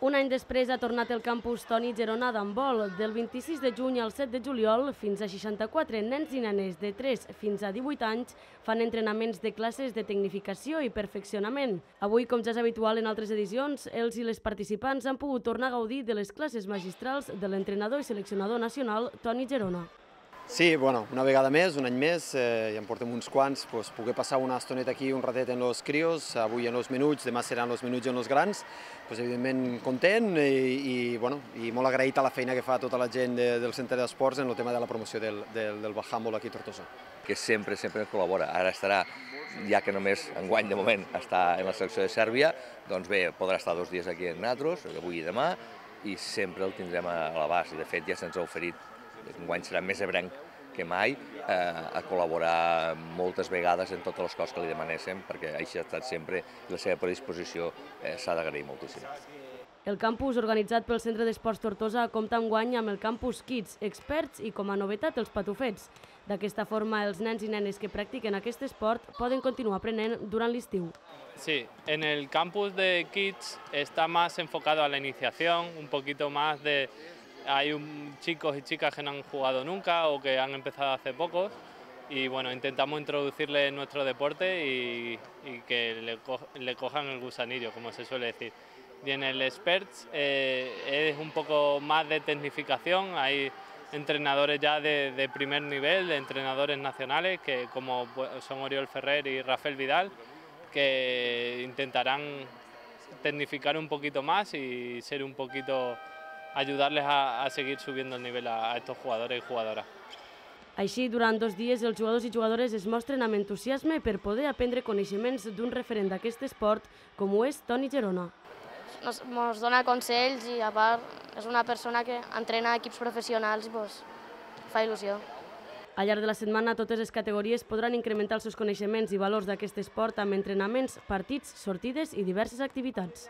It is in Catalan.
Un any després ha tornat el campus Toni Gerona d'handbol. Del 26 de juny al 7 de juliol, fins a 64 nens i nenes de 3 fins a 18 anys fan entrenaments de classes de tecnificació i perfeccionament. Avui, com ja és habitual en altres edicions, els i les participants han pogut tornar a gaudir de les classes magistrals de l'entrenador i seleccionador nacional Toni Gerona. Sí, bueno, una vegada més, un any més, eh, ja en portem uns quants, pues, poder passar una estoneta aquí, un ratet en els crios, avui en els minuts, demà seran els minuts en els grans, pues, evidentment content i, i, bueno, i molt agraït a la feina que fa tota la gent de, del Centre d'Esports en el tema de la promoció del, del, del Bajàmbol aquí a Tortosa. Que sempre, sempre col·labora. Ara estarà, ja que només enguany de moment està en la selecció de Sèrbia, doncs bé, podrà estar dos dies aquí en Natros, avui i demà, i sempre el tindrem a l'abast. De fet, ja se'ns ha oferit enguany serà més ebrenc que mai, eh, a col·laborar moltes vegades en totes les coses que li demanéssim, perquè així ha estat sempre i la seva predisposició eh, s'ha d'agrair moltíssim. El campus organitzat pel Centre d'Esports Tortosa compta guany amb el Campus Kids, experts i com a novetat els patufets. D'aquesta forma, els nens i nenes que practiquen aquest esport poden continuar aprenent durant l'estiu. Sí, en el campus de Kids está más enfocado a la iniciación, un poquito más de hay chicos y chicas que no han jugado nunca o que han empezado hace poco y bueno, intentamos introducirles nuestro deporte y, que le, cojan el gusanillo, como se suele decir. Y en el Experts eh, es un poco más de tecnificación, hay entrenadores ya de, de, primer nivel, de entrenadores nacionales, que como son Oriol Ferrer y Rafael Vidal, que intentarán tecnificar un poquito más y ser un poquito ayudarles a, a seguir subiendo el nivel a, a estos jugadores y jugadoras. Així, durant dos dies, els jugadors i jugadores es mostren amb entusiasme per poder aprendre coneixements d'un referent d'aquest esport com ho és Toni Gerona. Nos, nos dona consells i, a part, és una persona que entrena equips professionals i pues, fa il·lusió. Al llarg de la setmana, totes les categories podran incrementar els seus coneixements i valors d'aquest esport amb entrenaments, partits, sortides i diverses activitats.